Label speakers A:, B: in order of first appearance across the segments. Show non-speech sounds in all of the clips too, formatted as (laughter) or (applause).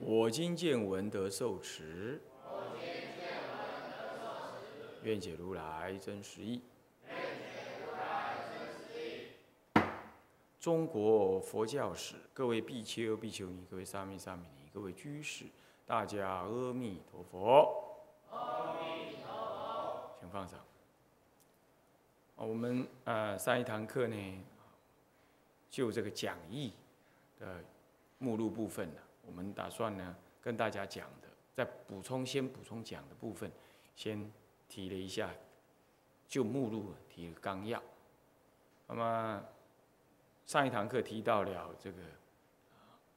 A: 我今见闻得受持，愿解如来真实义。中国佛教史，各位比丘、比丘尼，各位沙弥、沙弥尼，各位居士，大家阿弥陀佛。阿弥陀佛，请放上。我们呃上一堂课呢，就这个讲义的目录部分呢，我们打算呢跟大家讲的，再补充先补充讲的部分，先提了一下，就目录提了纲要。那么。上一堂课提到了这个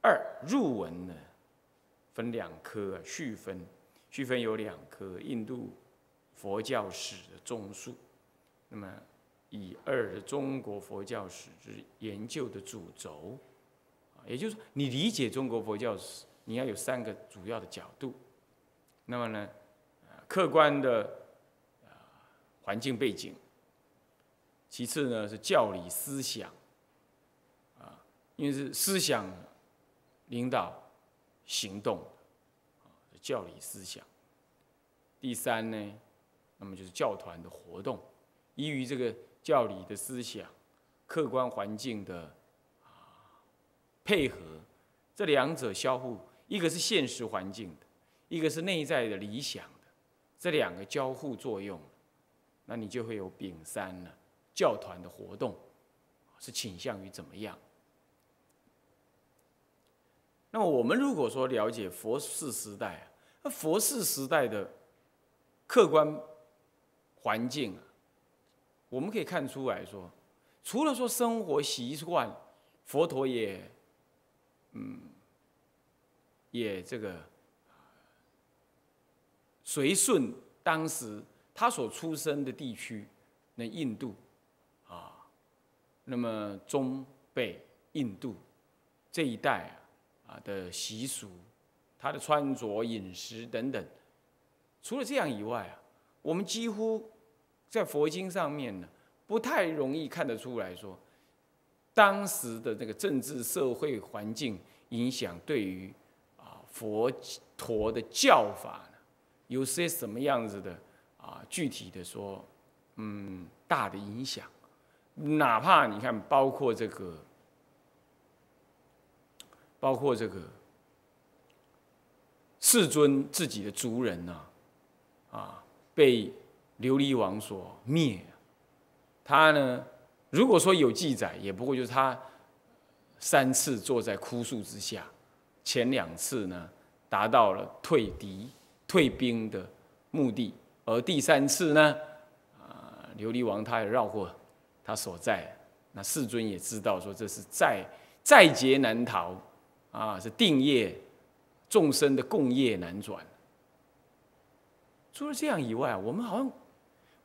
A: 二入文呢，分两科啊，序分，序分有两科，印度佛教史的综述。那么以二中国佛教史之研究的主轴，也就是说，你理解中国佛教史，你要有三个主要的角度。那么呢，客观的环境背景，其次呢是教理思想。啊因为是思想领导行动，啊，教理思想。第三呢，那么就是教团的活动，依于这个教理的思想、客观环境的配合，这两者相互，一个是现实环境的，一个是内在的理想的，这两个交互作用，那你就会有丙三了。教团的活动是倾向于怎么样？那么我们如果说了解佛世时代啊，那佛世时代的客观环境啊，我们可以看出来说，除了说生活习惯，佛陀也，嗯，也这个随顺当时他所出生的地区，那印度啊，那么中北印度这一带啊。的习俗，他的穿着、饮食等等，除了这样以外啊，我们几乎在佛经上面呢，不太容易看得出来说，当时的这个政治社会环境影响对于啊佛陀的教法呢，有些什么样子的啊具体的说，嗯，大的影响，哪怕你看，包括这个。包括这个世尊自己的族人呐，啊，被琉璃王所灭。他呢，如果说有记载，也不过就是他三次坐在枯树之下，前两次呢达到了退敌、退兵的目的，而第三次呢，啊，琉璃王他也绕过他所在，那世尊也知道说这是在在劫难逃。啊，是定业众生的共业难转。除了这样以外，我们好像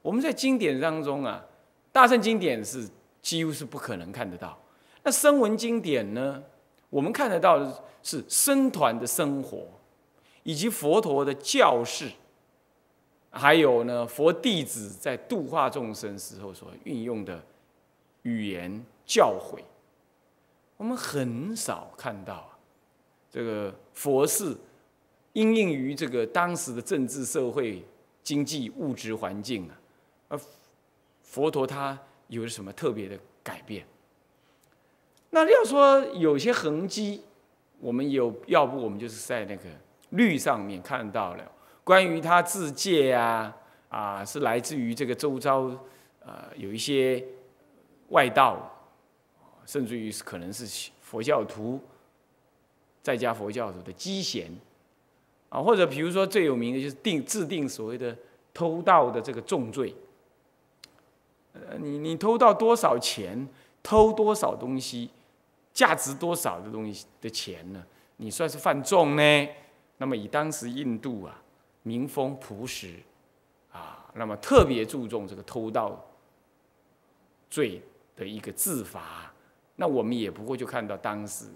A: 我们在经典当中啊，大圣经典是几乎是不可能看得到。那声闻经典呢，我们看得到的是僧团的生活，以及佛陀的教示，还有呢佛弟子在度化众生时候所运用的语言教诲，我们很少看到啊。这个佛事因应于这个当时的政治、社会、经济、物质环境啊，而佛陀他有了什么特别的改变？那要说有些痕迹，我们有，要不我们就是在那个律上面看到了关于他自戒啊，啊，是来自于这个周遭，呃，有一些外道，甚至于是可能是佛教徒。在家佛教徒的机嫌啊，或者比如说最有名的就是定制定所谓的偷盗的这个重罪。你你偷到多少钱，偷多少东西，价值多少的东西的钱呢？你算是犯重呢？那么以当时印度啊民风朴实啊，那么特别注重这个偷盗罪的一个自罚，那我们也不过就看到当时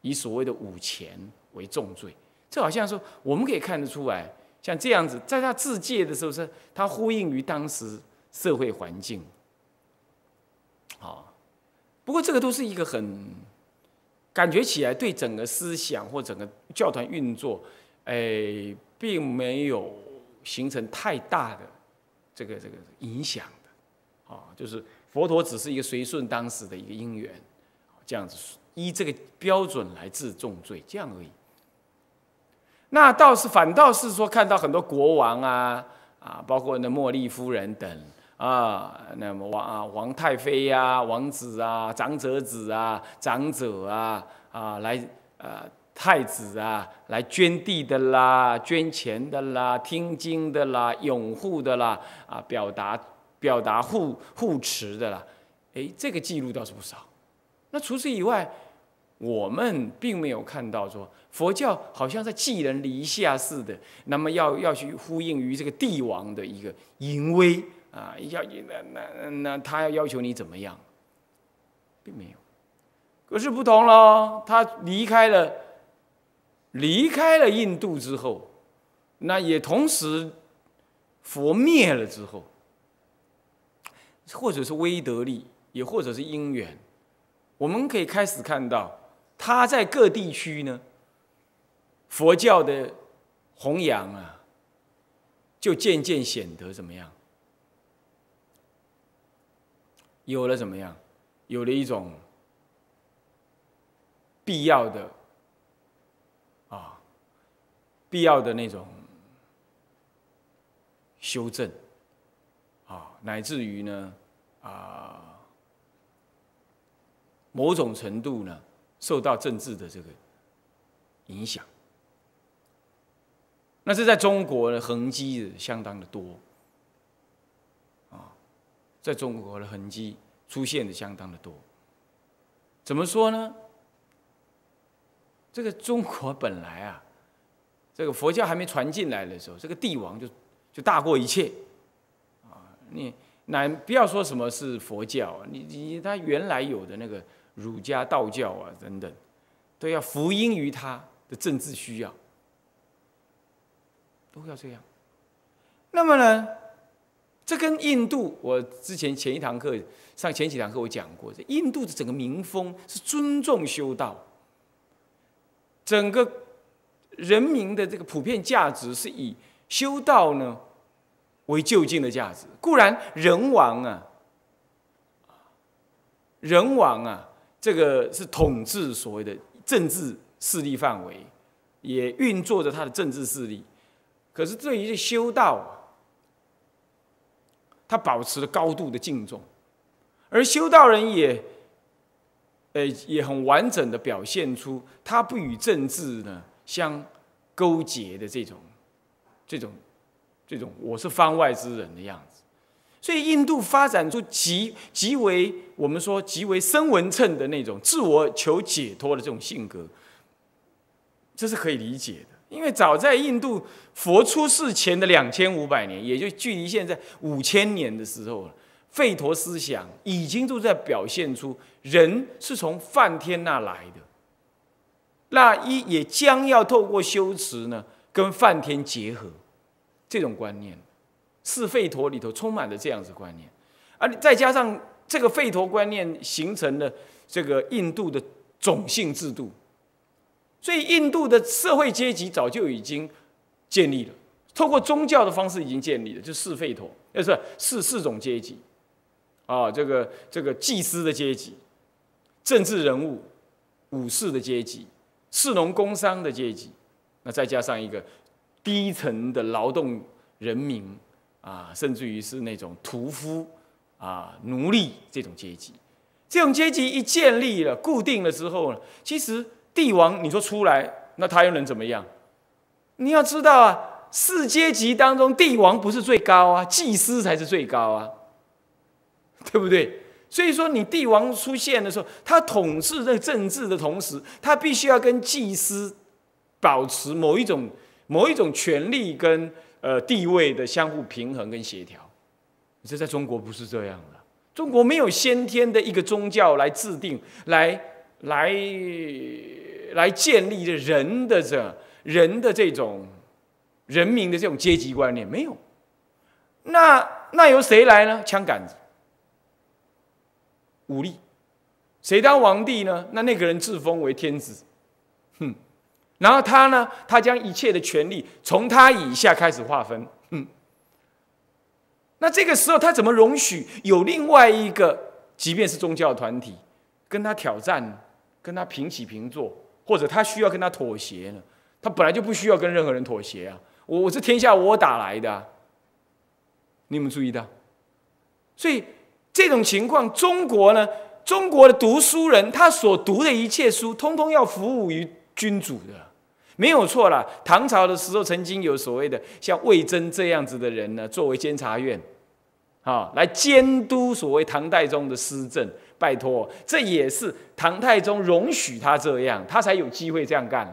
A: 以所谓的五钱为重罪，这好像说我们可以看得出来，像这样子，在他自戒的时候是，他呼应于当时社会环境。不过这个都是一个很感觉起来对整个思想或整个教团运作，哎，并没有形成太大的这个这个影响的。啊，就是佛陀只是一个随顺当时的一个因缘，这样子依这个标准来治重罪，这样而已。那倒是反倒是说看到很多国王啊啊，包括那茉莉夫人等。啊，那么王啊，王太妃呀，王子啊，长者子啊，长者啊，啊，来呃，太子啊，来捐地的啦，捐钱的啦，听经的啦，拥护的啦，啊，表达表达护护持的啦，哎，这个记录倒是不少。那除此以外，我们并没有看到说佛教好像在寄人篱下似的，那么要要去呼应于这个帝王的一个淫威。啊，要那那那他要要求你怎么样，并没有。可是不同了，他离开了，离开了印度之后，那也同时佛灭了之后，或者是威德力，也或者是因缘，我们可以开始看到他在各地区呢，佛教的弘扬啊，就渐渐显得怎么样？有了怎么样？有了一种必要的啊，必要的那种修正啊，乃至于呢啊，某种程度呢，受到政治的这个影响。那是在中国的痕迹相当的多。在中国的痕迹出现的相当的多，怎么说呢？这个中国本来啊，这个佛教还没传进来的时候，这个帝王就就大过一切啊！你乃不要说什么是佛教，你你他原来有的那个儒家、道教啊等等，都要福音于他的政治需要，都要这样。那么呢？这跟印度，我之前前一堂课上前几堂课我讲过，印度的整个民风是尊重修道，整个人民的这个普遍价值是以修道呢为就近的价值。固然人王啊，人王啊，这个是统治所谓的政治势力范围，也运作着他的政治势力。可是对于修道，他保持了高度的敬重，而修道人也，呃，也很完整的表现出他不与政治呢相勾结的这种、这种、这种我是方外之人的样子。所以，印度发展出极极为我们说极为深文称的那种自我求解脱的这种性格，这是可以理解的。因为早在印度佛出世前的两千五百年，也就距离现在五千年的时候了，吠陀思想已经都在表现出人是从梵天那来的，那一也将要透过修持呢，跟梵天结合，这种观念，是吠陀里头充满了这样子观念，而再加上这个吠陀观念形成了这个印度的种姓制度。所以，印度的社会阶级早就已经建立了，透过宗教的方式已经建立了，就四吠陀，呃，是四四种阶级，啊，这个这个祭司的阶级，政治人物、武士的阶级、士农工商的阶级，那再加上一个低层的劳动人民啊，甚至于是那种屠夫啊、奴隶这种阶级，这种阶级一建立了、固定了之后呢，其实。帝王，你说出来，那他又能怎么样？你要知道啊，四阶级当中，帝王不是最高啊，祭司才是最高啊，对不对？所以说，你帝王出现的时候，他统治这政治的同时，他必须要跟祭司保持某一种某一种权力跟呃地位的相互平衡跟协调。这在中国不是这样的，中国没有先天的一个宗教来制定、来来来建立的人的这人的这种。人民的这种阶级观念没有，那那由谁来呢？枪杆子、武力，谁当皇帝呢？那那个人自封为天子，哼，然后他呢，他将一切的权力从他以下开始划分，哼，那这个时候他怎么容许？有另外一个，即便是宗教团体，跟他挑战，跟他平起平坐，或者他需要跟他妥协呢？他本来就不需要跟任何人妥协啊。我我是天下我打来的，你有没有注意到？所以这种情况，中国呢，中国的读书人他所读的一切书，通通要服务于君主的，没有错了。唐朝的时候，曾经有所谓的像魏征这样子的人呢，作为监察院，啊，来监督所谓唐太宗的施政。拜托，这也是唐太宗容许他这样，他才有机会这样干。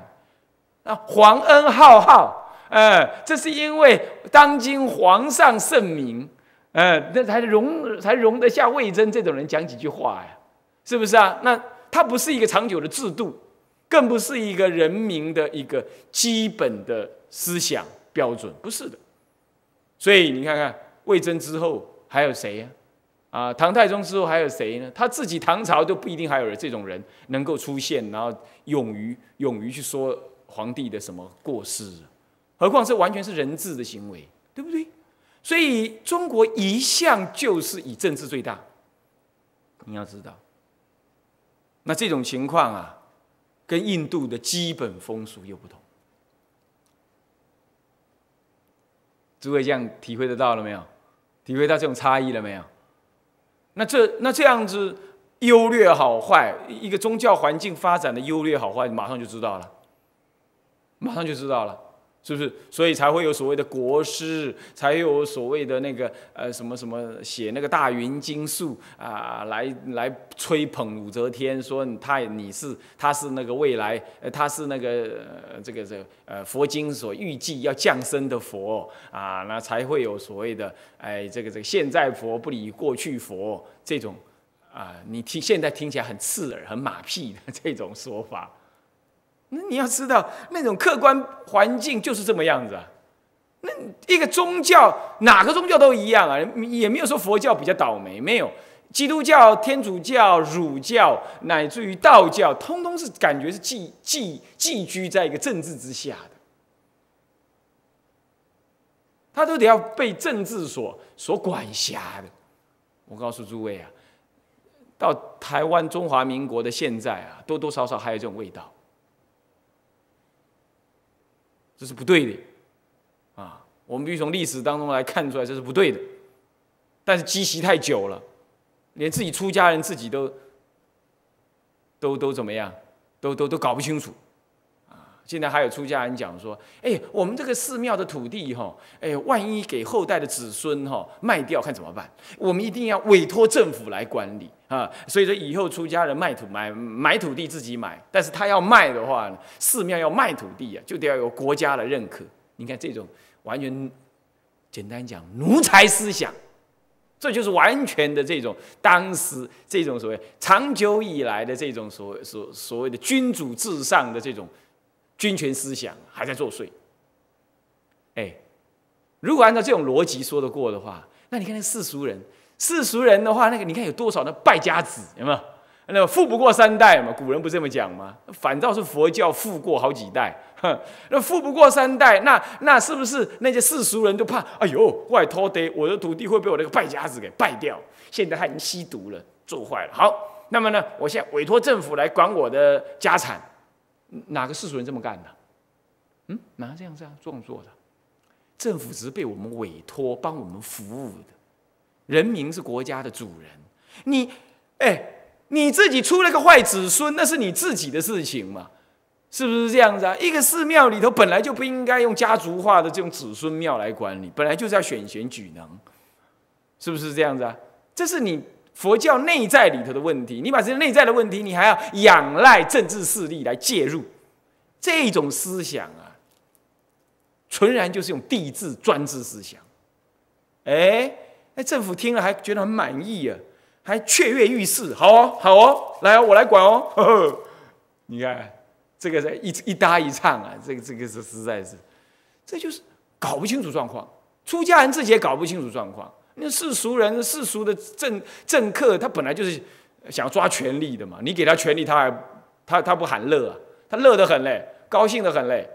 A: 啊，皇恩浩浩。呃，这是因为当今皇上圣明，呃，那才容才容得下魏征这种人讲几句话呀，是不是啊？那他不是一个长久的制度，更不是一个人民的一个基本的思想标准，不是的。所以你看看魏征之后还有谁呀？啊，唐太宗之后还有谁呢？他自己唐朝都不一定还有这种人能够出现，然后勇于勇于去说皇帝的什么过失。何况这完全是人治的行为，对不对？所以中国一向就是以政治最大。你要知道，那这种情况啊，跟印度的基本风俗又不同。诸位这样体会得到了没有？体会到这种差异了没有？那这那这样子优劣好坏，一个宗教环境发展的优劣好坏，马上就知道了，马上就知道了。是不是？所以才会有所谓的国师，才有所谓的那个呃什么什么写那个大云经术啊，来来吹捧武则天，说他你是他是那个未来呃他是那个这个这个呃佛经所预计要降生的佛啊，那才会有所谓的哎这个这个现在佛不理过去佛这种啊，你听现在听起来很刺耳、很马屁的 (laughs) 这种说法。那你要知道，那种客观环境就是这么样子啊。那一个宗教，哪个宗教都一样啊，也没有说佛教比较倒霉，没有。基督教、天主教、儒教，乃至于道教，通通是感觉是寄寄寄居在一个政治之下的，他都得要被政治所所管辖的。我告诉诸位啊，到台湾中华民国的现在啊，多多少少还有这种味道。这是不对的，啊，我们必须从历史当中来看出来这是不对的。但是积习太久了，连自己出家人自己都都都怎么样，都都都搞不清楚。现在还有出家人讲说：“哎，我们这个寺庙的土地哈，哎，万一给后代的子孙哈卖掉，看怎么办？我们一定要委托政府来管理啊！所以说以后出家人卖土买买土地自己买，但是他要卖的话，寺庙要卖土地啊，就得要有国家的认可。你看这种完全简单讲奴才思想，这就是完全的这种当时这种所谓长久以来的这种所所所谓的君主至上的这种。”军权思想还在作祟，哎，如果按照这种逻辑说得过的话，那你看那世俗人，世俗人的话，那个你看有多少的败家子，有没有？那富不过三代嘛，古人不这么讲吗？反倒是佛教富过好几代，哼，(laughs) 那富不过三代，那那是不是那些世俗人都怕？哎呦，外托的，我的土地会被我那个败家子给败掉。现在他已经吸毒了，做坏了。好，那么呢，我现在委托政府来管我的家产。哪个世俗人这么干的？嗯，哪这样这样这样做的？政府只是被我们委托帮我们服务的，人民是国家的主人。你，哎，你自己出了个坏子孙，那是你自己的事情嘛？是不是这样子啊？一个寺庙里头本来就不应该用家族化的这种子孙庙来管理，本来就是要选贤举能，是不是这样子啊？这是你佛教内在里头的问题。你把这些内在的问题，你还要仰赖政治势力来介入，这种思想啊，纯然就是用帝制专制思想。哎，那政府听了还觉得很满意啊，还雀跃欲试。好哦，好哦，来，我来管哦。呵 (laughs) 呵你看。这个在一一搭一唱啊，这个这个是实在是，这就是搞不清楚状况。出家人自己也搞不清楚状况。那世俗人、世俗的政政客，他本来就是想要抓权力的嘛。你给他权力，他还他他不喊乐啊？他乐得很嘞，高兴的很嘞，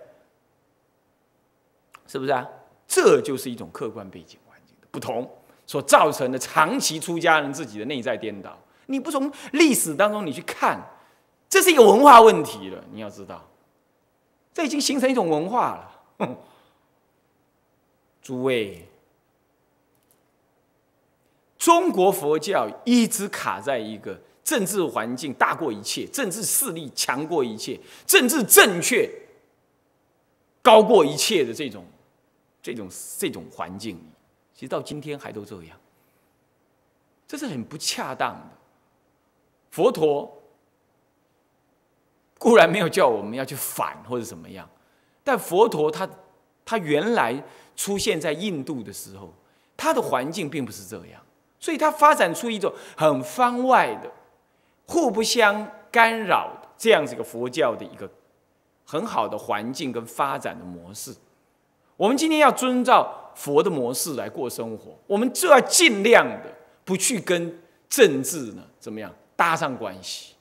A: 是不是啊？这就是一种客观背景环境的不同所造成的长期出家人自己的内在颠倒。你不从历史当中你去看。这是一个文化问题了，你要知道，这已经形成一种文化了。(laughs) 诸位，中国佛教一直卡在一个政治环境大过一切、政治势力强过一切、政治正确高过一切的这种、这种、这种环境里，其实到今天还都这样，这是很不恰当的。佛陀。固然没有叫我们要去反或者怎么样，但佛陀他他原来出现在印度的时候，他的环境并不是这样，所以他发展出一种很方外的、互不相干扰的这样子一个佛教的一个很好的环境跟发展的模式。我们今天要遵照佛的模式来过生活，我们就要尽量的不去跟政治呢怎么样搭上关系。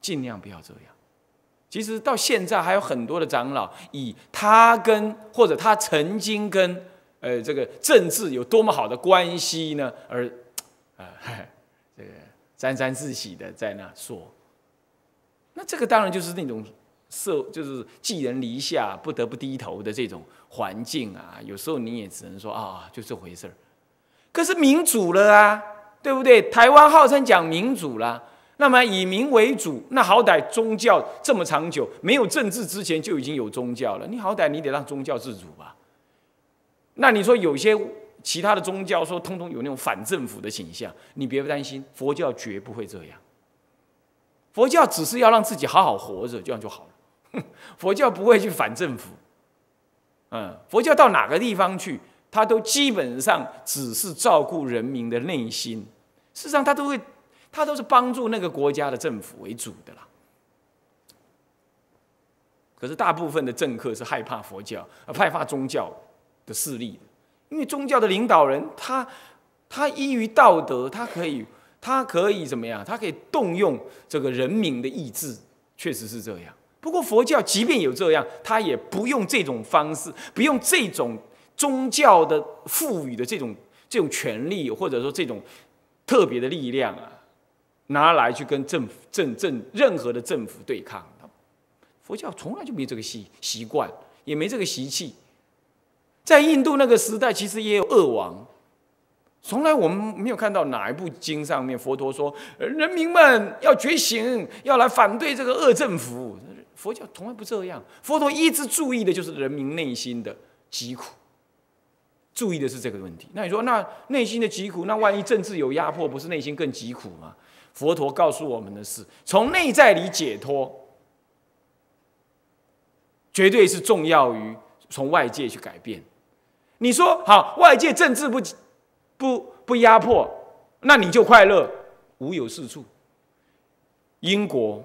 A: 尽量不要这样。其实到现在还有很多的长老，以他跟或者他曾经跟呃这个政治有多么好的关系呢，而啊 (laughs) 这个沾沾自喜的在那说。那这个当然就是那种社，就是寄人篱下、不得不低头的这种环境啊。有时候你也只能说啊，就这回事儿。可是民主了啊，对不对？台湾号称讲民主了。那么以民为主，那好歹宗教这么长久，没有政治之前就已经有宗教了。你好歹你得让宗教自主吧。那你说有些其他的宗教说通通有那种反政府的倾向，你别担心，佛教绝不会这样。佛教只是要让自己好好活着，这样就好了。(laughs) 佛教不会去反政府。嗯，佛教到哪个地方去，他都基本上只是照顾人民的内心。事实上，他都会。他都是帮助那个国家的政府为主的啦。可是大部分的政客是害怕佛教，害怕宗教的势力，因为宗教的领导人他他依于道德，他可以他可以怎么样？他可以动用这个人民的意志，确实是这样。不过佛教即便有这样，他也不用这种方式，不用这种宗教的赋予的这种这种权利，或者说这种特别的力量啊。拿来去跟政府、政政任何的政府对抗，佛教从来就没这个习习惯，也没这个习气。在印度那个时代，其实也有恶王，从来我们没有看到哪一部经上面佛陀说人民们要觉醒，要来反对这个恶政府。佛教从来不这样，佛陀一直注意的就是人民内心的疾苦，注意的是这个问题。那你说，那内心的疾苦，那万一政治有压迫，不是内心更疾苦吗？佛陀告诉我们的是，从内在里解脱，绝对是重要于从外界去改变。你说好，外界政治不不不压迫，那你就快乐，无有是处。英国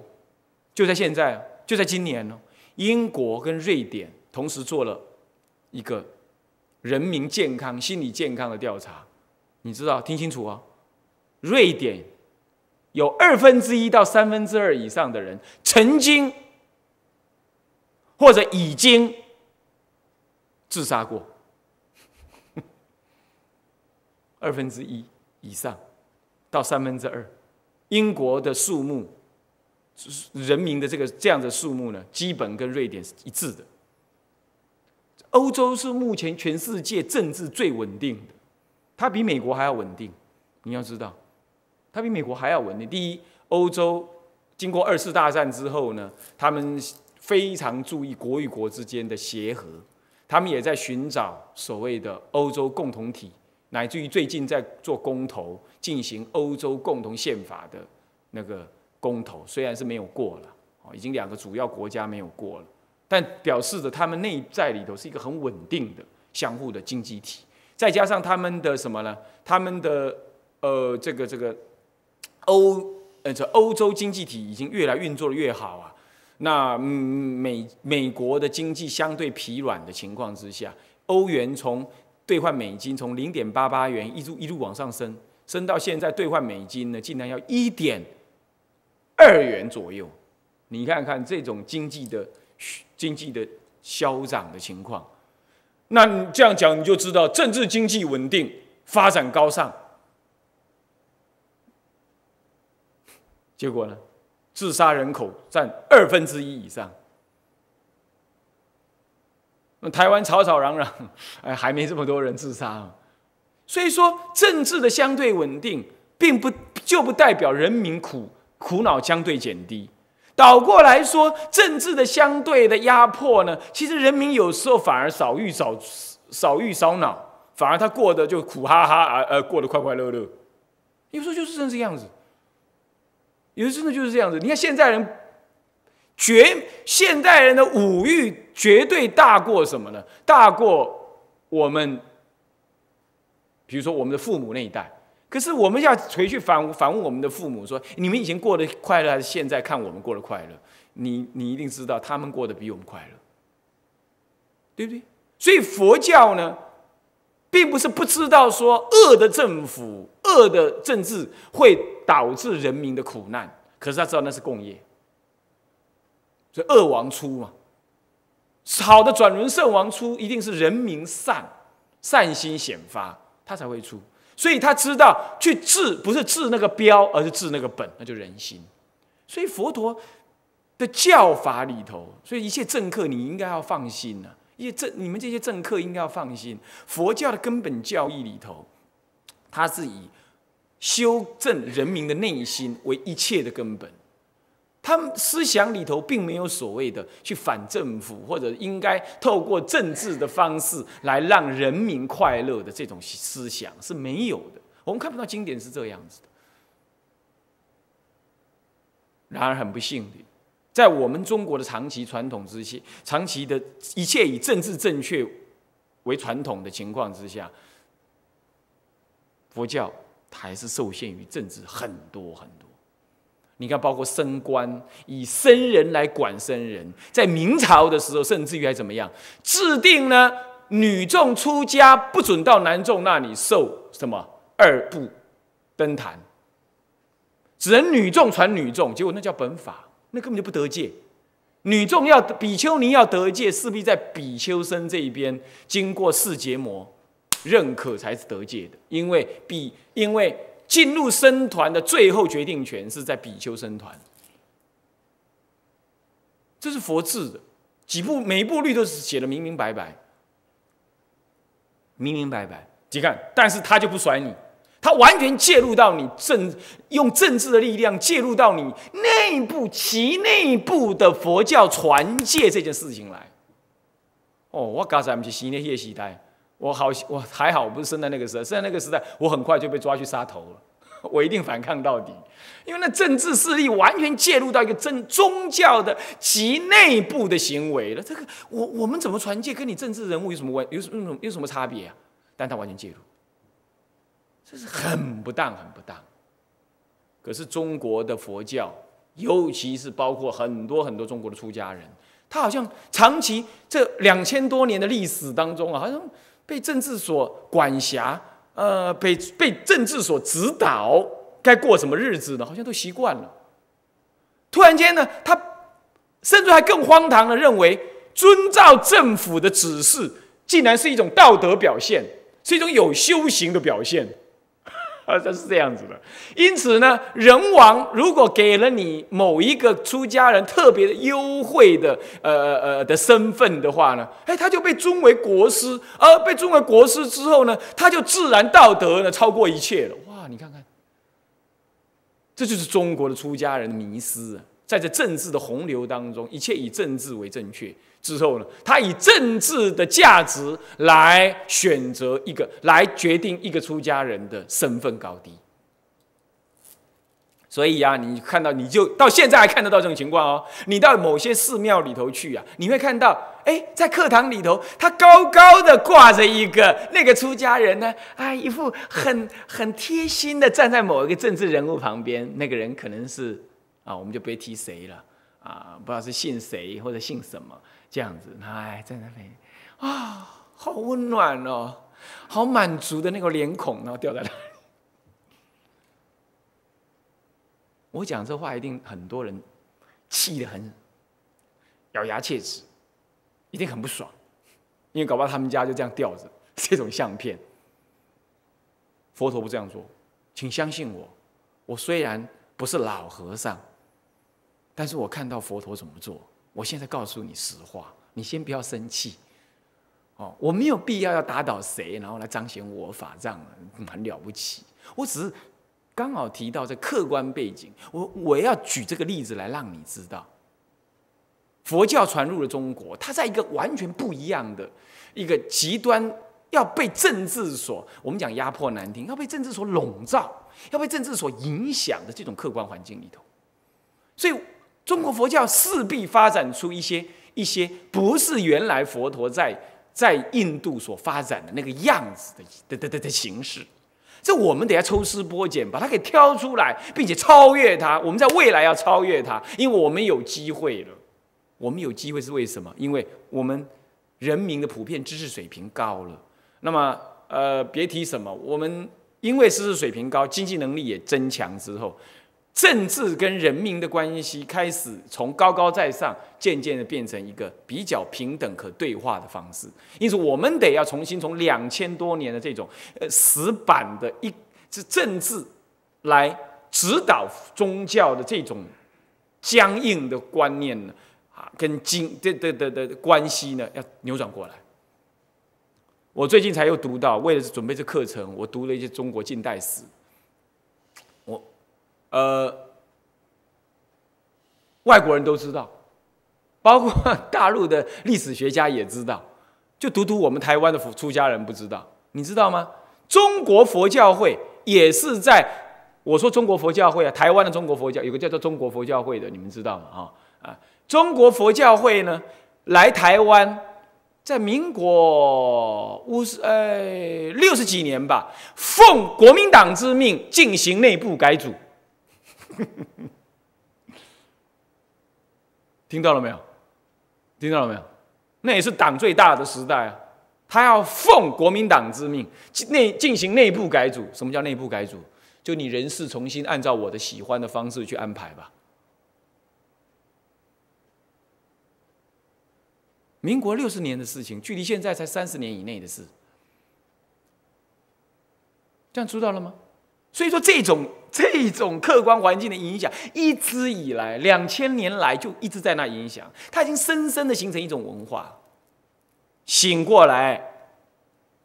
A: 就在现在，就在今年呢，英国跟瑞典同时做了一个人民健康、心理健康的调查，你知道？听清楚啊，瑞典。有二分之一到三分之二以上的人曾经或者已经自杀过，二分之一以上到三分之二，英国的数目，人民的这个这样的数目呢，基本跟瑞典是一致的。欧洲是目前全世界政治最稳定的，它比美国还要稳定，你要知道。它比美国还要稳定。第一，欧洲经过二次大战之后呢，他们非常注意国与国之间的协和，他们也在寻找所谓的欧洲共同体，乃至于最近在做公投，进行欧洲共同宪法的那个公投，虽然是没有过了，哦，已经两个主要国家没有过了，但表示着他们内在里头是一个很稳定的相互的经济体，再加上他们的什么呢？他们的呃，这个这个欧呃，这欧洲经济体已经越来运作的越好啊。那美美国的经济相对疲软的情况之下，欧元从兑换美金从零点八八元一路一路往上升，升到现在兑换美金呢，竟然要一点二元左右。你看看这种经济的经济的消长的情况，那你这样讲你就知道政治经济稳定。发展高尚，结果呢？自杀人口占二分之一以上。那台湾吵吵嚷嚷，哎，还没这么多人自杀。所以说，政治的相对稳定，并不就不代表人民苦苦恼相对减低。倒过来说，政治的相对的压迫呢，其实人民有时候反而少遇少少遇少恼。反而他过得就苦哈哈，啊呃过得快快乐乐，有时候就是真这样子，有时候真的就是这样子。你看现在人，绝现代人的五欲绝对大过什么呢？大过我们，比如说我们的父母那一代。可是我们要回去反反问我们的父母说：你们以前过得快乐，还是现在看我们过得快乐？你你一定知道他们过得比我们快乐，对不对？所以佛教呢？并不是不知道说恶的政府、恶的政治会导致人民的苦难，可是他知道那是共业，所以恶王出嘛，好的转轮圣王出，一定是人民善、善心显发，他才会出。所以他知道去治不是治那个标，而是治那个本，那就人心。所以佛陀的教法里头，所以一切政客你应该要放心呐。一些政，你们这些政客应该要放心。佛教的根本教义里头，它是以修正人民的内心为一切的根本。他们思想里头并没有所谓的去反政府，或者应该透过政治的方式来让人民快乐的这种思想是没有的。我们看不到经典是这样子的。然而很不幸的。在我们中国的长期传统之下，长期的一切以政治正确为传统的情况之下，佛教还是受限于政治很多很多。你看，包括升官，以僧人来管僧人，在明朝的时候，甚至于还怎么样，制定呢？女众出家不准到男众那里受什么二部登坛，只能女众传女众，结果那叫本法。那根本就不得戒，女众要比丘尼要得戒，势必在比丘僧这一边经过四结魔认可才是得戒的。因为比因为进入僧团的最后决定权是在比丘僧团，这是佛制的，几部每一部律都是写的明明白白，明明白白。你看，但是他就不甩你。他完全介入到你政，用政治的力量介入到你内部其内部的佛教传戒这件事情来。哦，我刚才不是新的叶时代，我好我还好，不是生在那个时代，生在那个时代，我很快就被抓去杀头了。(laughs) 我一定反抗到底，因为那政治势力完全介入到一个真宗教的其内部的行为了。这个我我们怎么传戒，跟你政治人物有什么关有什么有什么差别啊？但他完全介入。这是很不当，很不当。可是中国的佛教，尤其是包括很多很多中国的出家人，他好像长期这两千多年的历史当中啊，好像被政治所管辖，呃，被被政治所指导，该过什么日子呢？好像都习惯了。突然间呢，他甚至还更荒唐的认为，遵照政府的指示，竟然是一种道德表现，是一种有修行的表现。(laughs) 啊，这是这样子的。因此呢，人王如果给了你某一个出家人特别的优惠的呃呃呃的身份的话呢，哎，他就被尊为国师，而被尊为国师之后呢，他就自然道德呢超过一切了。哇，你看看，这就是中国的出家人迷失啊！在这政治的洪流当中，一切以政治为正确之后呢，他以政治的价值来选择一个，来决定一个出家人的身份高低。所以啊，你看到你就到现在还看得到这种情况哦。你到某些寺庙里头去啊，你会看到，哎，在课堂里头，他高高的挂着一个那个出家人呢，啊，一副很很贴心的站在某一个政治人物旁边。那个人可能是啊，我们就别提谁了啊，不知道是姓谁或者姓什么这样子。哎，在那边啊，好温暖哦，好满足的那个脸孔，然后掉在那里。(laughs) 我讲这话一定很多人气得很咬牙切齿，一定很不爽，因为搞不好他们家就这样吊着这种相片。佛陀不这样做，请相信我，我虽然不是老和尚，但是我看到佛陀怎么做，我现在告诉你实话，你先不要生气。哦，我没有必要要打倒谁，然后来彰显我法藏很了不起，我只是。刚好提到这客观背景，我我要举这个例子来让你知道，佛教传入了中国，它在一个完全不一样的一个极端，要被政治所我们讲压迫难听，要被政治所笼罩，要被政治所影响的这种客观环境里头，所以中国佛教势必发展出一些一些不是原来佛陀在在印度所发展的那个样子的的的的形式。这我们得要抽丝剥茧，把它给挑出来，并且超越它。我们在未来要超越它，因为我们有机会了。我们有机会是为什么？因为我们人民的普遍知识水平高了。那么，呃，别提什么，我们因为知识水平高，经济能力也增强之后。政治跟人民的关系开始从高高在上，渐渐的变成一个比较平等可对话的方式。因此，我们得要重新从两千多年的这种呃死板的一这政治来指导宗教的这种僵硬的观念呢，啊，跟经这的的的关系呢，要扭转过来。我最近才又读到，为了准备这课程，我读了一些中国近代史。呃，外国人都知道，包括大陆的历史学家也知道，就独独我们台湾的佛出家人不知道，你知道吗？中国佛教会也是在我说中国佛教会啊，台湾的中国佛教有个叫做中国佛教会的，你们知道吗？啊啊，中国佛教会呢来台湾，在民国五十呃六十几年吧，奉国民党之命进行内部改组。(laughs) 听到了没有？听到了没有？那也是党最大的时代啊！他要奉国民党之命内进行内部改组。什么叫内部改组？就你人事重新按照我的喜欢的方式去安排吧。民国六十年的事情，距离现在才三十年以内的事，这样知道了吗？所以说，这种这种客观环境的影响，一直以来两千年来就一直在那影响，它已经深深的形成一种文化。醒过来，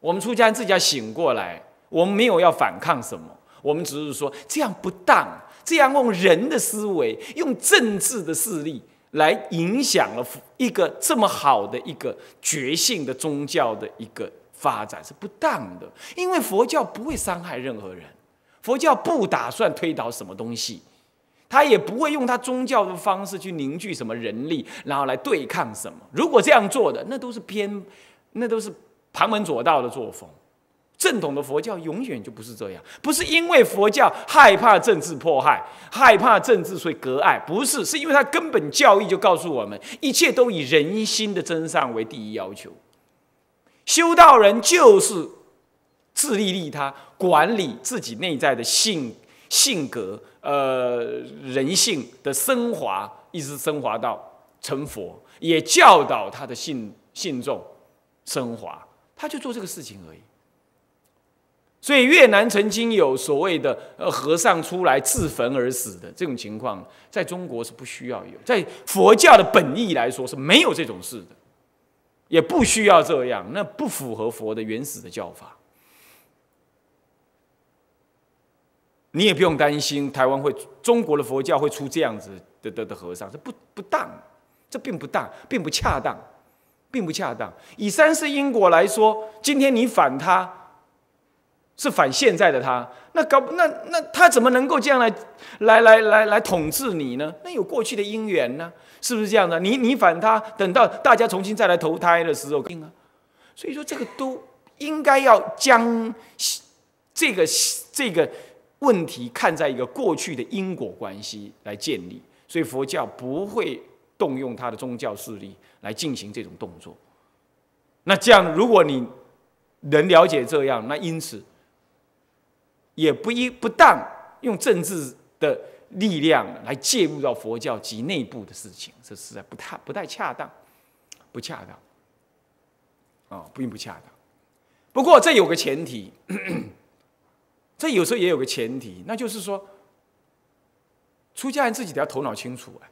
A: 我们出家人自己要醒过来。我们没有要反抗什么，我们只是说这样不当，这样用人的思维、用政治的势力来影响了一个这么好的一个觉性的宗教的一个发展是不当的，因为佛教不会伤害任何人。佛教不打算推倒什么东西，他也不会用他宗教的方式去凝聚什么人力，然后来对抗什么。如果这样做的，那都是偏，那都是旁门左道的作风。正统的佛教永远就不是这样，不是因为佛教害怕政治迫害，害怕政治所以隔爱，不是，是因为他根本教义就告诉我们，一切都以人心的真善为第一要求。修道人就是。自利利他，管理自己内在的性性格，呃，人性的升华，一直升华到成佛，也教导他的信信众升华，他就做这个事情而已。所以越南曾经有所谓的呃和尚出来自焚而死的这种情况，在中国是不需要有，在佛教的本意来说是没有这种事的，也不需要这样，那不符合佛的原始的教法。你也不用担心台湾会中国的佛教会出这样子的的的和尚，这不不当，这并不当，并不恰当，并不恰当。以三世因果来说，今天你反他，是反现在的他，那搞那那他怎么能够这样来来来来来统治你呢？那有过去的因缘呢，是不是这样的？你你反他，等到大家重新再来投胎的时候，定啊，所以说这个都应该要将这个这个。问题看在一个过去的因果关系来建立，所以佛教不会动用他的宗教势力来进行这种动作。那这样，如果你能了解这样，那因此也不一不当用政治的力量来介入到佛教及内部的事情，这实在不太不太恰当，不恰当啊，并不恰当。不过这有个前提。这有时候也有个前提，那就是说，出家人自己得要头脑清楚啊，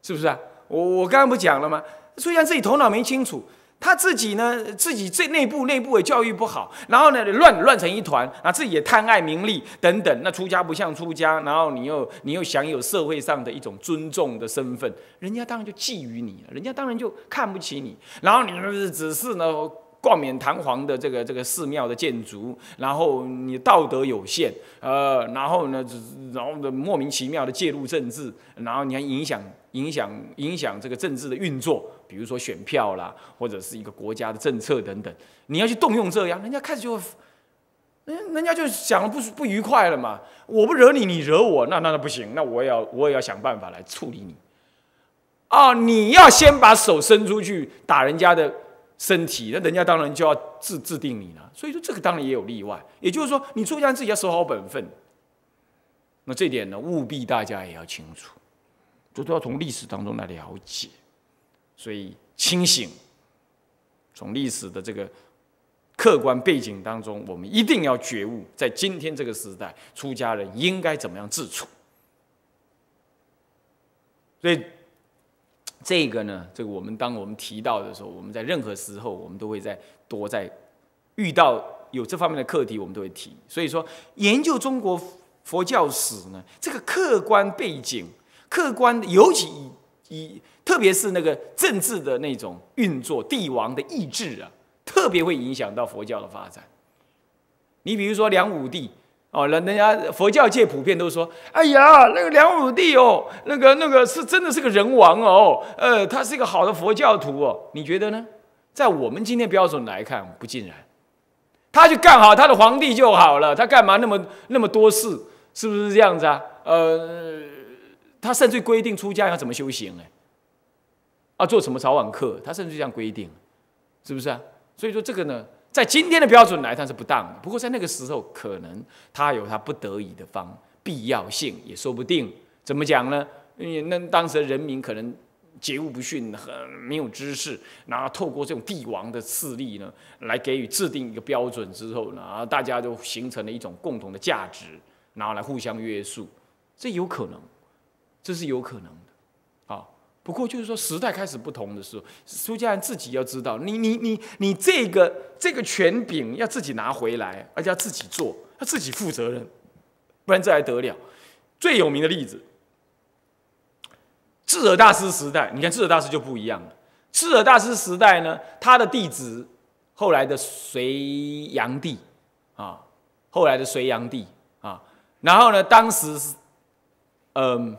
A: 是不是啊？我我刚刚不讲了吗？出家人自己头脑没清楚，他自己呢，自己这内部内部也教育不好，然后呢乱乱成一团，啊，自己也贪爱名利等等。那出家不像出家，然后你又你又享有社会上的一种尊重的身份，人家当然就觊觎你了，人家当然就看不起你，然后你只是呢。冠冕堂皇的这个这个寺庙的建筑，然后你道德有限，呃，然后呢，然后的莫名其妙的介入政治，然后你还影响影响影响这个政治的运作，比如说选票啦，或者是一个国家的政策等等，你要去动用这样，人家开始就，人人家就想了不不愉快了嘛，我不惹你，你惹我，那那那不行，那我也要我也要想办法来处理你，啊，你要先把手伸出去打人家的。身体，那人家当然就要制制定你了。所以说，这个当然也有例外。也就是说，你出家人自己要守好本分。那这点呢，务必大家也要清楚，这都要从历史当中来了解。所以，清醒，从历史的这个客观背景当中，我们一定要觉悟，在今天这个时代，出家人应该怎么样自处。所以。这个呢，这个我们当我们提到的时候，我们在任何时候，我们都会在多在遇到有这方面的课题，我们都会提。所以说，研究中国佛教史呢，这个客观背景、客观，尤其以以特别是那个政治的那种运作、帝王的意志啊，特别会影响到佛教的发展。你比如说梁武帝。哦，人人家佛教界普遍都说：“哎呀，那个梁武帝哦，那个那个是真的是个人王哦，呃，他是一个好的佛教徒哦。”你觉得呢？在我们今天标准来看，不尽然。他就干好他的皇帝就好了，他干嘛那么那么多事？是不是这样子啊？呃，他甚至规定出家要怎么修行哎，啊，做什么早晚课，他甚至这样规定，是不是啊？所以说这个呢。在今天的标准来，它是不当的。不过在那个时候，可能他有他不得已的方必要性，也说不定。怎么讲呢？因为那当时的人民可能桀骜不驯，很没有知识，然后透过这种帝王的势力呢，来给予制定一个标准之后呢，然后，大家就形成了一种共同的价值，然后来互相约束，这有可能，这是有可能。不过就是说，时代开始不同的时候，出家人自己要知道，你你你你这个这个权柄要自己拿回来，而且要自己做，要自己负责任，不然这还得了？最有名的例子，智尔大师时代，你看智尔大师就不一样了。智尔大师时代呢，他的弟子后来的隋炀帝啊，后来的隋炀帝啊，然后呢，当时是嗯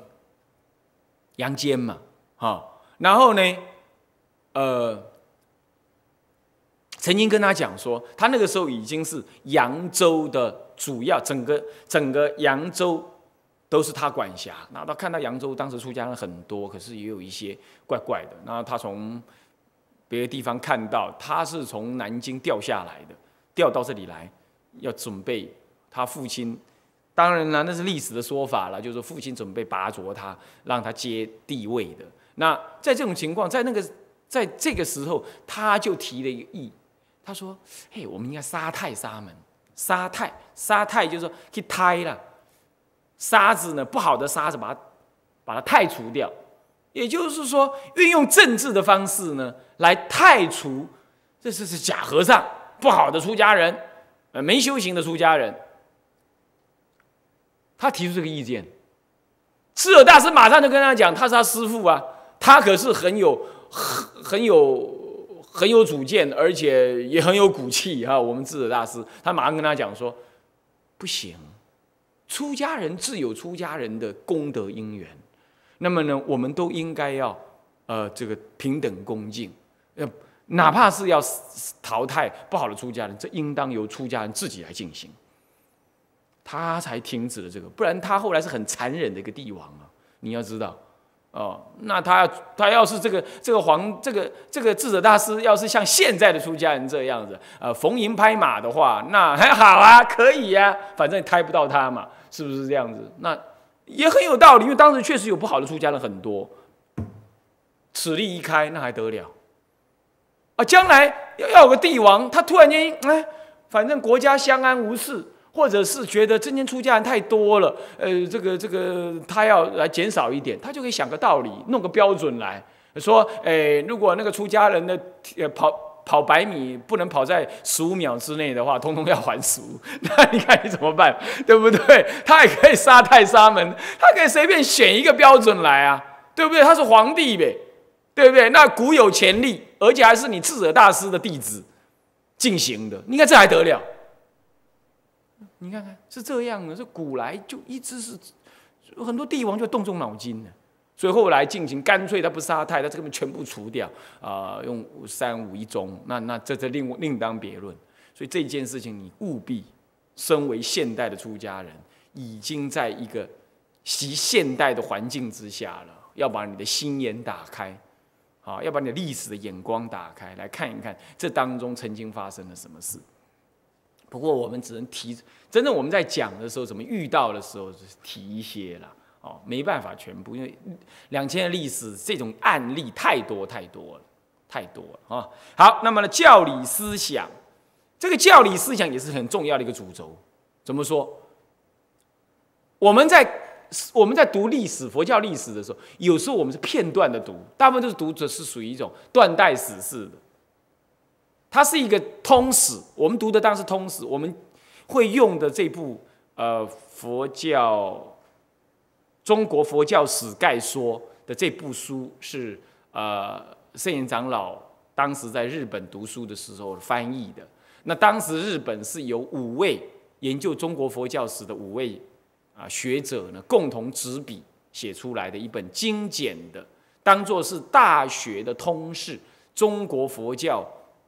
A: 杨坚嘛。好，然后呢，呃，曾经跟他讲说，他那个时候已经是扬州的主要，整个整个扬州都是他管辖。然后他看到扬州当时出家人很多，可是也有一些怪怪的。然后他从别的地方看到，他是从南京调下来的，调到这里来，要准备他父亲。当然了，那是历史的说法了，就是父亲准备拔擢他，让他接帝位的。那在这种情况，在那个，在这个时候，他就提了一个议，他说：“嘿，我们应该杀太沙门，杀太杀太，就是说去胎了，沙子呢，不好的沙子，把它把它太除掉，也就是说，运用政治的方式呢，来太除，这是是假和尚，不好的出家人，呃，没修行的出家人。他提出这个意见，智尔大师马上就跟他讲，他是他师父啊，他可是很有很很有很有主见，而且也很有骨气哈。我们智者大师，他马上跟他讲说，不行，出家人自有出家人的功德因缘，那么呢，我们都应该要呃这个平等恭敬，呃。哪怕是要淘汰不好的出家人，这应当由出家人自己来进行，他才停止了这个。不然他后来是很残忍的一个帝王啊！你要知道，哦，那他他要是这个这个皇这个这个智者大师，要是像现在的出家人这样子，呃，逢迎拍马的话，那还好啊，可以呀，反正开不到他嘛，是不是这样子？那也很有道理，因为当时确实有不好的出家人很多，此例一开，那还得了？啊，将来要要有个帝王，他突然间哎，反正国家相安无事，或者是觉得今天出家人太多了，呃，这个这个他要来减少一点，他就可以想个道理，弄个标准来说，哎，如果那个出家人的呃跑跑百米不能跑在十五秒之内的话，通通要还俗。(laughs) 那你看你怎么办，对不对？他也可以杀太杀门，他可以随便选一个标准来啊，对不对？他是皇帝呗。对不对？那古有潜力，而且还是你智者大师的弟子进行的，你看这还得了？你看看是这样的，这古来就一直是很多帝王就动动脑筋的，所以后来进行干脆他不杀太，他这个全部除掉啊，用三五一宗，那那这这另另当别论。所以这件事情你务必，身为现代的出家人，已经在一个习现代的环境之下了，要把你的心眼打开。啊，要把你的历史的眼光打开，来看一看这当中曾经发生了什么事。不过我们只能提，真正我们在讲的时候，怎么遇到的时候，就是提一些了。哦，没办法全部，因为两千的历史这种案例太多太多了，太多了啊。好，那么呢，教理思想，这个教理思想也是很重要的一个主轴。怎么说？我们在。我们在读历史，佛教历史的时候，有时候我们是片段的读，大部分都是读者是属于一种断代史式的。它是一个通史，我们读的当然是通史。我们会用的这部呃佛教中国佛教史概说的这部书，是呃圣严长老当时在日本读书的时候翻译的。那当时日本是有五位研究中国佛教史的五位。啊，学者呢共同执笔写出来的一本精简的，当做是大学的通识，中国佛教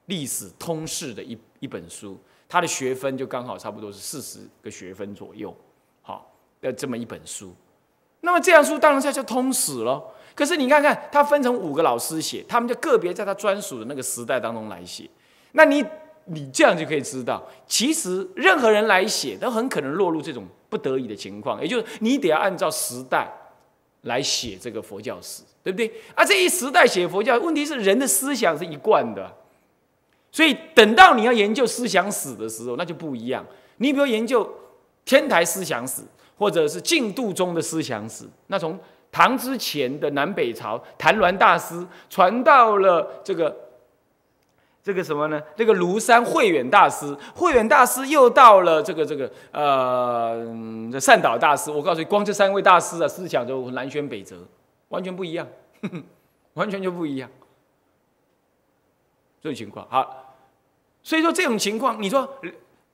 A: 历史通识的一一本书，它的学分就刚好差不多是四十个学分左右，好，的这么一本书。那么这样书当然叫叫通史了。可是你看看，它分成五个老师写，他们就个别在他专属的那个时代当中来写。那你你这样就可以知道，其实任何人来写都很可能落入这种。不得已的情况，也就是你得要按照时代来写这个佛教史，对不对？啊，这一时代写佛教，问题是人的思想是一贯的，所以等到你要研究思想史的时候，那就不一样。你比如研究天台思想史，或者是净度中的思想史，那从唐之前的南北朝谭鸾大师传到了这个。这个什么呢？这个庐山慧远大师，慧远大师又到了这个这个呃善导大师。我告诉你，光这三位大师啊，思想就南辕北辙，完全不一样，(laughs) 完全就不一样。这种情况好，所以说这种情况，你说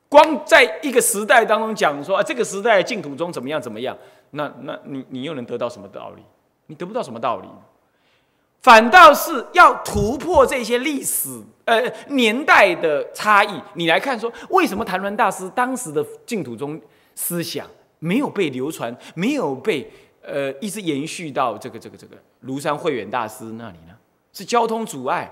A: 光在一个时代当中讲说啊，这个时代净土中怎么样怎么样，那那你你又能得到什么道理？你得不到什么道理。反倒是要突破这些历史呃年代的差异，你来看说，为什么谭鸾大师当时的净土宗思想没有被流传，没有被呃一直延续到这个这个这个庐山慧远大师那里呢？是交通阻碍，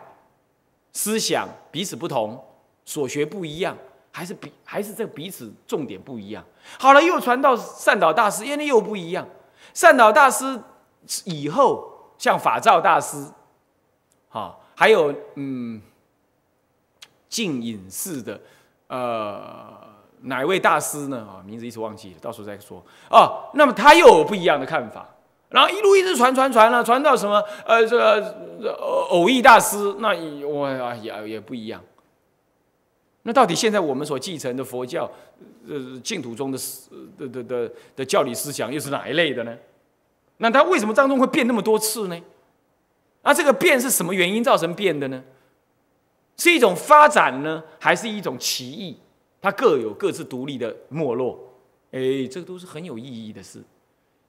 A: 思想彼此不同，所学不一样，还是彼还是这彼此重点不一样？好了，又传到善导大师，因为又不一样。善导大师以后。像法照大师，哈，还有嗯，净隐寺的呃哪位大师呢？啊，名字一时忘记了，到时候再说。哦，那么他又有不一样的看法，然后一路一直传传传了，传到什么呃这个偶偶益大师，那我啊也也不一样。那到底现在我们所继承的佛教，呃，净土中的的的的的教理思想又是哪一类的呢？那它为什么当中会变那么多次呢？那这个变是什么原因造成变的呢？是一种发展呢，还是一种歧义？它各有各自独立的没落。哎，这个都是很有意义的事。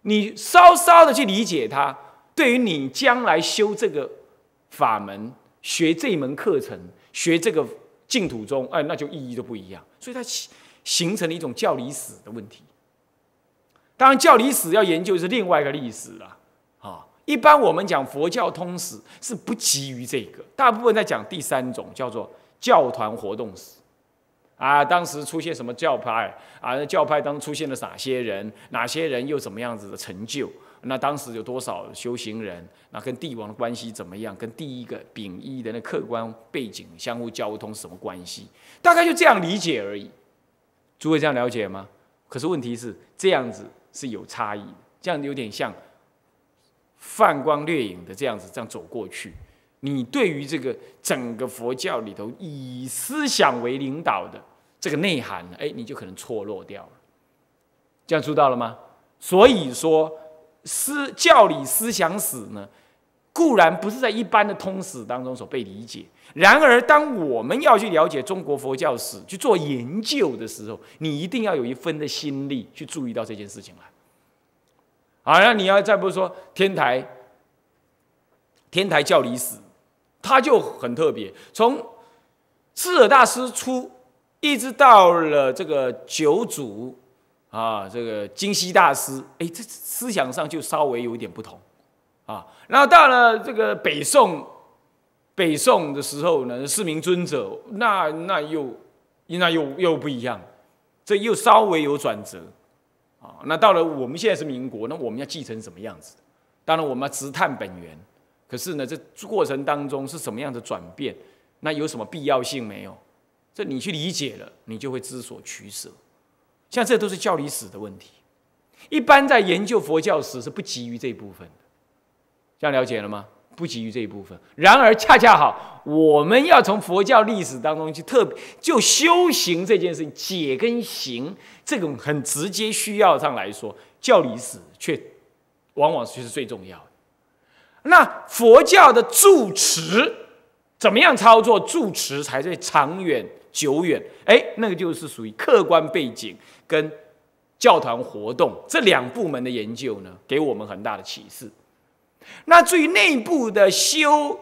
A: 你稍稍的去理解它，对于你将来修这个法门、学这门课程、学这个净土中，哎，那就意义都不一样。所以它形成了一种教理史的问题。当然，教理史要研究是另外一个历史了。啊，一般我们讲佛教通史是不急于这个，大部分在讲第三种，叫做教团活动史。啊，当时出现什么教派啊？那教派当中出现了哪些人？哪些人又怎么样子的成就？那当时有多少修行人？那跟帝王的关系怎么样？跟第一个丙一的那客观背景相互交通什么关系？大概就这样理解而已。诸位这样了解吗？可是问题是这样子是有差异，这样有点像泛光掠影的这样子这样走过去。你对于这个整个佛教里头以思想为领导的这个内涵，哎，你就可能错落掉了。这样知道了吗？所以说，思教理思想史呢，固然不是在一般的通史当中所被理解。然而，当我们要去了解中国佛教史、去做研究的时候，你一定要有一分的心力去注意到这件事情来。好，那你要再不说天台，天台教理史。它就很特别，从智尔大师出，一直到了这个九祖啊，这个金西大师，哎，这思想上就稍微有一点不同啊。然后到了这个北宋，北宋的时候呢，四明尊者，那那又那又又不一样，这又稍微有转折啊。那到了我们现在是民国，那我们要继承什么样子？当然，我们要直探本源。可是呢，这过程当中是什么样的转变？那有什么必要性没有？这你去理解了，你就会知所取舍。像这都是教理史的问题。一般在研究佛教史是不急于这一部分的，这样了解了吗？不急于这一部分。然而恰恰好，我们要从佛教历史当中去特就修行这件事情解跟行这种很直接需要上来说，教理史却往往却是最重要的。那佛教的住持怎么样操作住持才最长远久远？哎，那个就是属于客观背景跟教团活动这两部门的研究呢，给我们很大的启示。那至于内部的修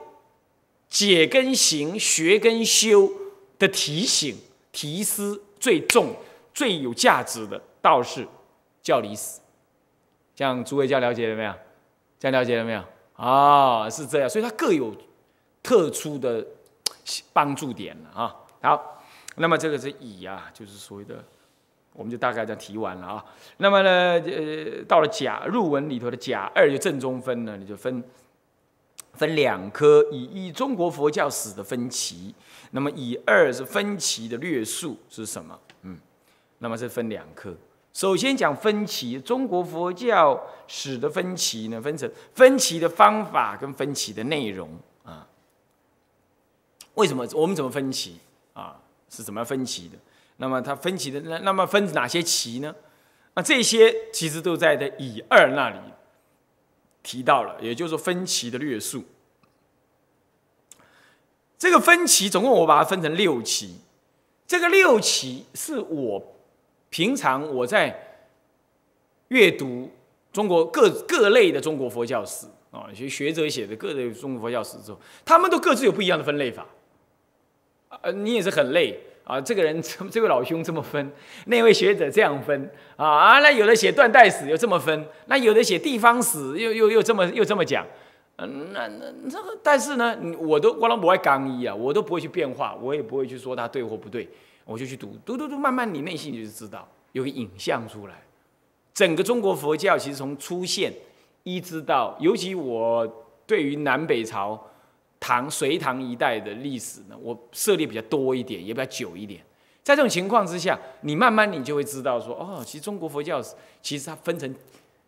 A: 解跟行、学跟修的提醒提示最重、最有价值的，倒是教理史。这样诸位教了解了没有？这样了解了没有？啊，是这样，所以它各有特殊的帮助点了啊。好，那么这个是乙啊，就是所谓的，我们就大概这样提完了啊。那么呢，呃，到了甲入文里头的甲二就正中分呢，你就分分两科，以一中国佛教史的分歧，那么乙二是分歧的略述是什么？嗯，那么是分两科。首先讲分歧，中国佛教史的分歧呢，分成分歧的方法跟分歧的内容啊。为什么我们怎么分歧啊？是怎么分歧的？那么它分歧的那那么分哪些歧呢？那这些其实都在的乙二那里提到了，也就是说分歧的略述。这个分歧总共我把它分成六期，这个六期是我。平常我在阅读中国各各类的中国佛教史啊，一些学者写的各类中国佛教史之后，他们都各自有不一样的分类法。呃，你也是很累啊，这个人 (laughs) 这位老兄这么分，那位学者这样分啊啊，那有的写断代史又这么分，那有的写地方史又又又这么又这么讲。嗯，那那这个，但是呢，我都我都不爱刚一啊，我都不会去变化，我也不会去说他对或不对。我就去读读读读，慢慢你内心就知道有个影像出来。整个中国佛教其实从出现一直到，尤其我对于南北朝唐隋唐一代的历史呢，我涉猎比较多一点，也比较久一点。在这种情况之下，你慢慢你就会知道说，哦，其实中国佛教其实它分成，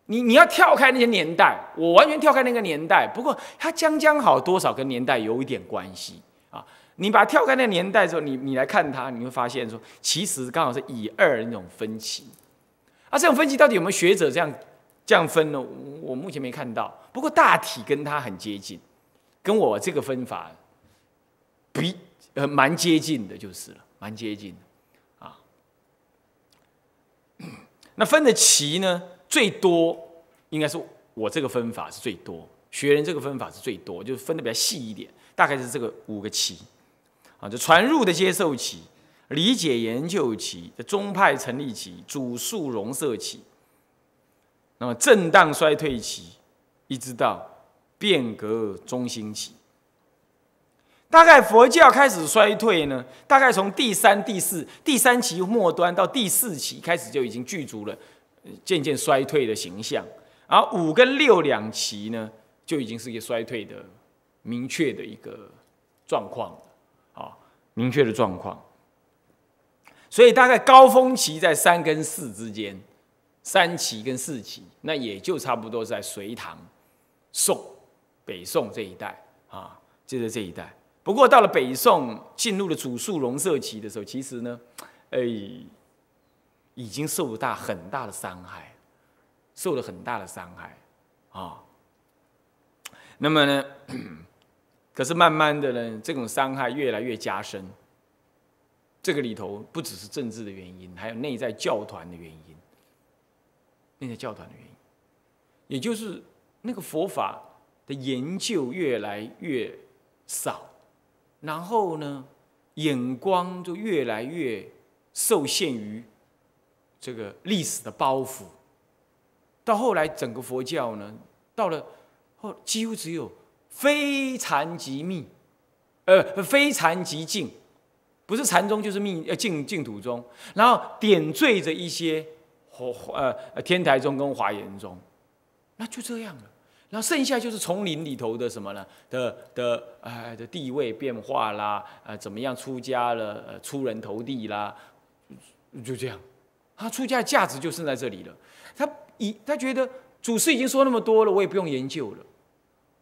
A: 你你要跳开那些年代，我完全跳开那个年代。不过它将将好多少跟年代有一点关系啊。你把它跳开那个年代之后，你你来看它，你会发现说，其实刚好是以二那种分歧。啊，这种分歧到底有没有学者这样这样分呢？我目前没看到。不过大体跟它很接近，跟我这个分法比呃蛮接近的，就是了，蛮接近的啊。那分的期呢，最多应该是我这个分法是最多，学人这个分法是最多，就是分的比较细一点，大概是这个五个期。啊，就传入的接受期、理解研究期、宗派成立期、主数容色期，那么震荡衰退期，一直到变革中心期。大概佛教开始衰退呢，大概从第三、第四、第三期末端到第四期开始就已经具足了渐渐衰退的形象，而五跟六两期呢，就已经是一个衰退的明确的一个状况。啊明确的状况，所以大概高峰期在三跟四之间，三期跟四期，那也就差不多在隋唐、宋、北宋这一代啊，就是这一代。不过到了北宋，进入了主述容色期的时候，其实呢，哎，已经受了大很大的伤害，受了很大的伤害啊。那么呢？(clears throat) 可是慢慢的呢，这种伤害越来越加深。这个里头不只是政治的原因，还有内在教团的原因。内在教团的原因，也就是那个佛法的研究越来越少，然后呢，眼光就越来越受限于这个历史的包袱。到后来，整个佛教呢，到了后几乎只有。非禅即密，呃，非禅即净，不是禅宗就是密，呃，净净土宗，然后点缀着一些华呃天台宗跟华严宗，那就这样了。然后剩下就是丛林里头的什么呢？的的哎的地位变化啦，呃，怎么样出家了？出人头地啦，就这样。他出家的价值就剩在这里了。他以他觉得祖师已经说那么多了，我也不用研究了。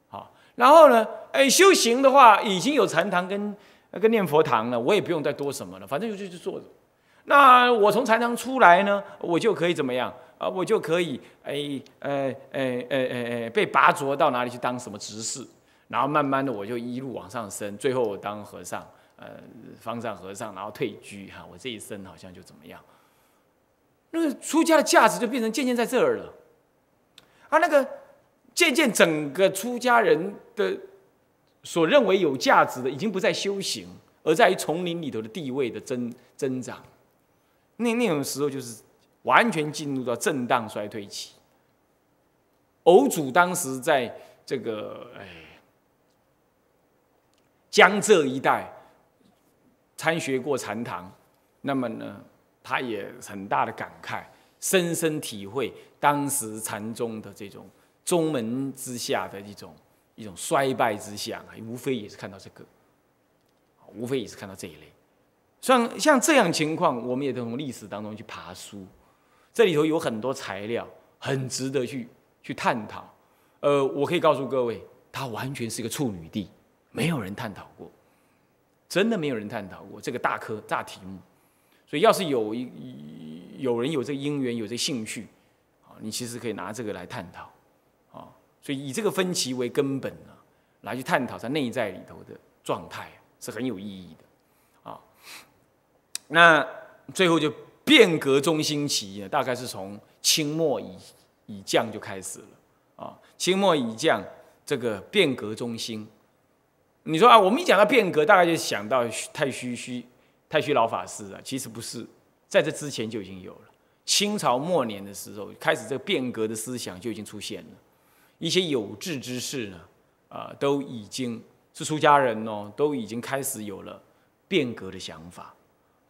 A: 好然后呢？哎，修行的话，已经有禅堂跟跟念佛堂了，我也不用再多什么了，反正就就就坐着。那我从禅堂出来呢，我就可以怎么样啊？我就可以哎哎哎哎哎哎被拔擢到哪里去当什么执事，然后慢慢的我就一路往上升，最后我当和尚，呃，方丈和尚，然后退居哈，我这一生好像就怎么样？那个出家的价值就变成渐渐在这儿了，啊，那个。渐渐，整个出家人的所认为有价值的，已经不在修行，而在于丛林里头的地位的增增长。那那种时候，就是完全进入到震荡衰退期。偶主当时在这个哎江浙一带参学过禅堂，那么呢，他也很大的感慨，深深体会当时禅宗的这种。宗门之下的一种一种衰败之象，无非也是看到这个，无非也是看到这一类。像像这样情况，我们也都从历史当中去爬书，这里头有很多材料，很值得去去探讨。呃，我可以告诉各位，它完全是一个处女地，没有人探讨过，真的没有人探讨过这个大科大题目。所以，要是有一有人有这个因缘，有这兴趣，啊，你其实可以拿这个来探讨。啊所以以这个分歧为根本呢，来去探讨在内在里头的状态是很有意义的，啊，那最后就变革中心期呢，大概是从清末以以降就开始了，啊，清末以降这个变革中心，你说啊，我们一讲到变革，大概就想到太虚虚太虚老法师啊，其实不是，在这之前就已经有了，清朝末年的时候开始这个变革的思想就已经出现了。一些有志之士呢，啊，都已经是出家人哦，都已经开始有了变革的想法。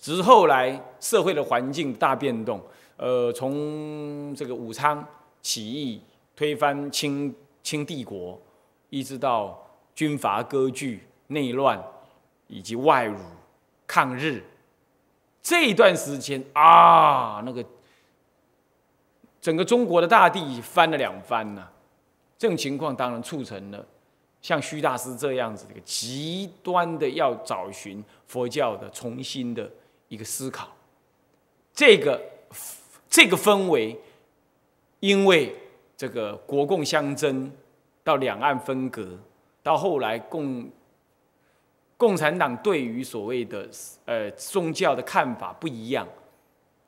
A: 只是后来社会的环境大变动，呃，从这个武昌起义推翻清清帝国，一直到军阀割据、内乱以及外辱、抗日这一段时间啊，那个整个中国的大地翻了两番呢。这种情况当然促成了像虚大师这样子，这个极端的要找寻佛教的重新的一个思考，这个这个氛围，因为这个国共相争，到两岸分隔，到后来共共产党对于所谓的呃宗教的看法不一样，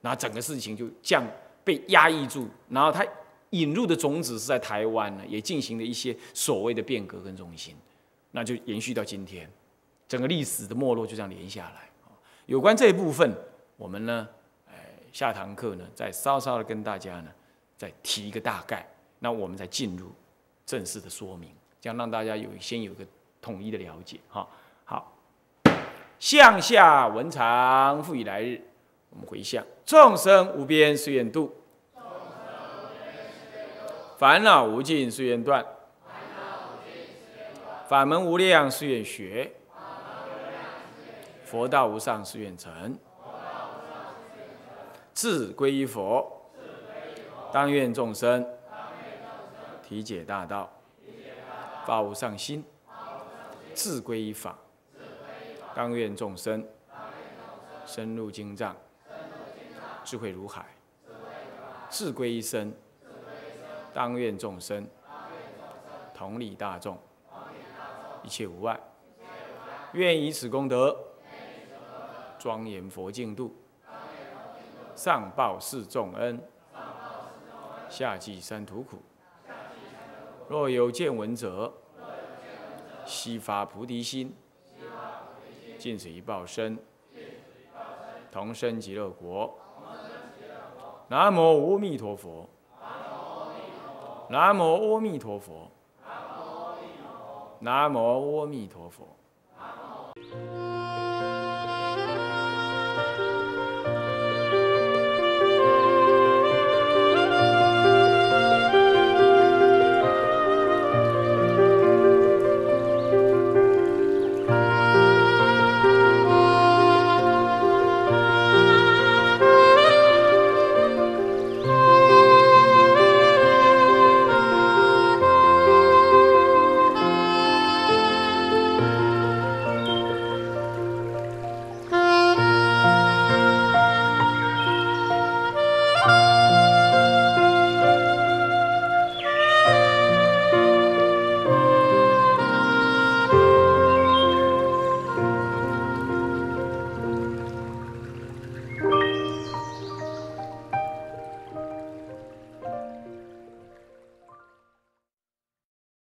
A: 然后整个事情就这样被压抑住，然后他。引入的种子是在台湾呢，也进行了一些所谓的变革跟中心，那就延续到今天，整个历史的没落就这样连下来。有关这一部分，我们呢，哎，下堂课呢，再稍稍的跟大家呢，再提一个大概，那我们再进入正式的说明，这样让大家有先有个统一的了解。哈，好，向下文长复以来日，我们回向众生无边誓愿度。烦恼无尽誓愿断，法门无量誓愿学，佛道无上誓愿成，自归依佛，当愿众生体解大道，发无上心，自归依法，当愿众生深入经藏，智慧如海，自归依生。当愿众生同理大众，一切无碍。愿以此功德庄严佛净土，上报四重恩，下济三途苦。若有见闻者，悉发菩提心，尽此一报身，同生极乐国。南无阿弥陀佛。南无阿弥陀佛。南无阿弥陀佛。